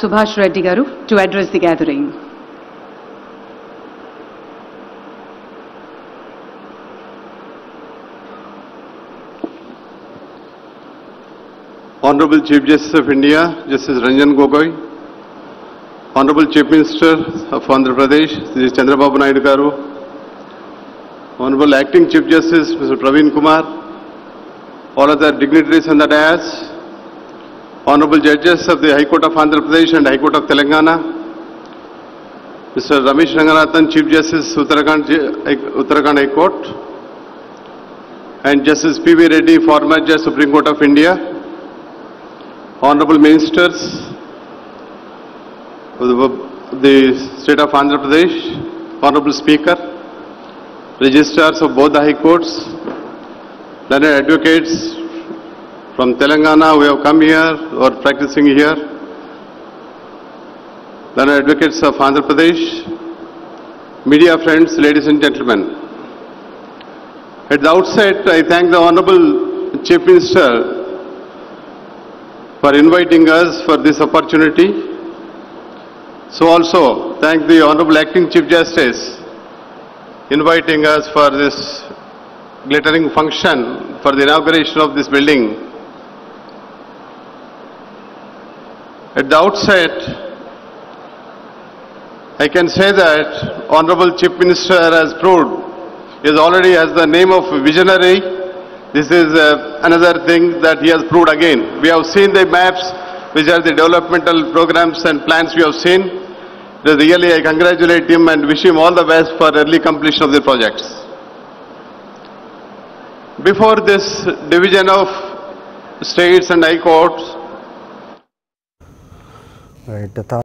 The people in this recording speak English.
Subhash Reddy garu to address the gathering. Honorable Chief Justice of India, Justice Ranjan Gogoi, Honorable Chief Minister of Andhra Pradesh, Sri Chandrababu Naidu Garu, Honorable Acting Chief Justice, Mr. Praveen Kumar, all other dignitaries on the dais, Honorable Judges of the High Court of Andhra Pradesh and High Court of Telangana, Mr. Ramesh Ranganathan, Chief Justice, Uttarakhand, Uttarakhand High Court, and Justice P.V. Reddy, former Judge, Supreme Court of India, Honorable Ministers of the State of Andhra Pradesh, Honorable Speaker, Registrars of both the High Courts, learned advocates from Telangana who have come here or practicing here, learned advocates of Andhra Pradesh, media friends, ladies and gentlemen. At the outset, I thank the Honorable Chief Minister for inviting us for this opportunity. So also thank the Honorable Acting Chief Justice inviting us for this glittering function for the inauguration of this building. At the outset, I can say that Honorable Chief Minister has proved is already has the name of visionary this is uh, another thing that he has proved again. We have seen the maps, which are the developmental programs and plans we have seen. Really, I congratulate him and wish him all the best for early completion of the projects. Before this division of states and high courts, right,